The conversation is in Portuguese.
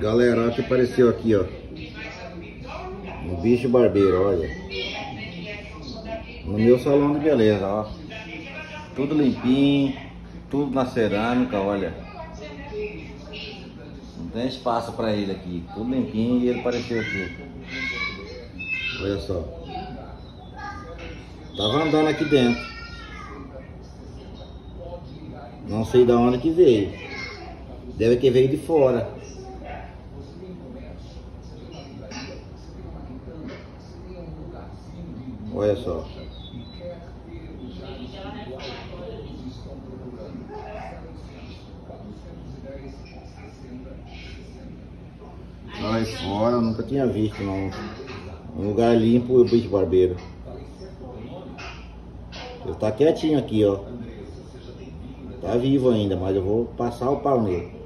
Galera, que apareceu aqui, ó. Um bicho barbeiro, olha. No meu salão de beleza, ó. Tudo limpinho, tudo na cerâmica, olha. Não tem espaço pra ele aqui. Tudo limpinho e ele apareceu aqui. Olha só. Tava andando aqui dentro. Não sei de onde que veio. Deve que veio de fora. Olha só. Sai fora, nunca tinha visto não. Um lugar limpo o bicho barbeiro. Ele tá quietinho aqui, ó. Tá vivo ainda, mas eu vou passar o pau nele.